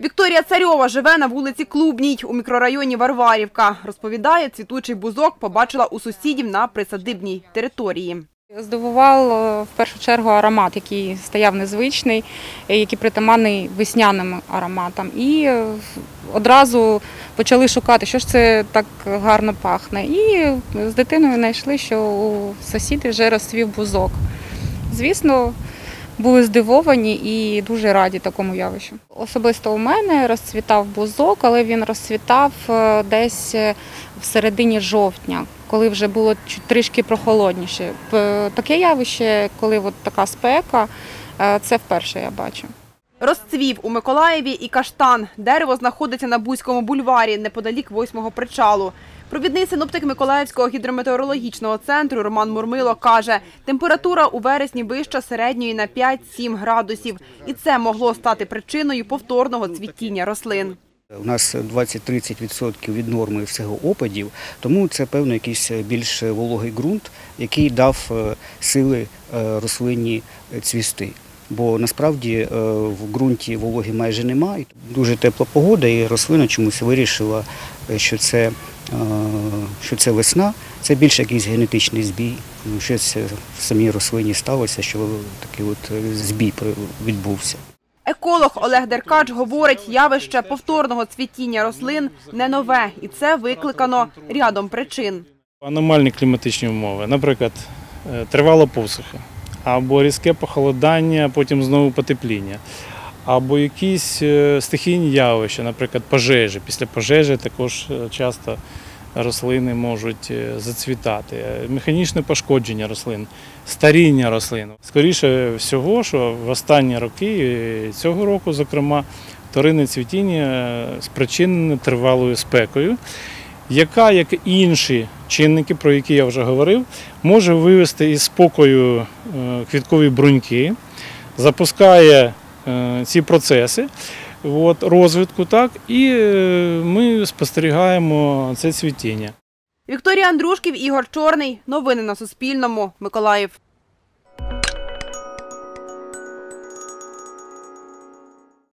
Вікторія Царьова живе на вулиці Клубній у мікрорайоні Варварівка. Розповідає, цвітучий бузок побачила у сусідів на присадибній території. Здивував е, в першу чергу аромат, який стояв незвичний, е, який притаманний весняним ароматам. І е, одразу почали шукати, що ж це так гарно пахне. І з дитиною знайшли, що у сусідів вже розцвів бузок. Звісно, були здивовані і дуже раді такому явищу. Особисто у мене розцвітав бузок, але він розцвітав е, десь е, в середині жовтня, коли вже було трішки прохолодніше. Таке явище, коли от така спека, е, це вперше я бачу. Розцвів у Миколаєві і каштан. Дерево знаходиться на Бузькому бульварі, неподалік восьмого причалу. Провідний синоптик Миколаївського гідрометеорологічного центру Роман Мурмило каже, температура у вересні вища середньої на 5-7 градусів. І це могло стати причиною повторного цвітіння рослин. У нас 20-30% від норми всього опадів, тому це певно якийсь більш вологий ґрунт, який дав е, сили е, рослині цвісти. Бо насправді е, в ґрунті вологи майже немає. Дуже тепла погода, і рослина чомусь вирішила, е, що це, е, що це весна, це більше якийсь генетичний збій. Ну, Щось в самій рослині сталося, що такий от збій відбувся. Еколог Олег Деркач говорить, явище повторного цвітіння рослин не нове, і це викликано рядом причин. Аномальні кліматичні умови, наприклад, тривала посуха, або різке похолодання, потім знову потепління, або якісь е, стихійні явища, наприклад, пожежі. Після пожежі також е, часто рослини можуть е, зацвітати, механічне пошкодження рослин, старіння рослин. Скоріше всього, що в останні роки цього року, зокрема, вторинне цвітіння спричинене тривалою спекою яка, як інші чинники, про які я вже говорив, може вивести із спокою е, квіткові бруньки, запускає е, ці процеси розвитку, так, і е, ми спостерігаємо це цвітіння. Вікторія Андрушків, Ігор Чорний. Новини на Суспільному. Миколаїв.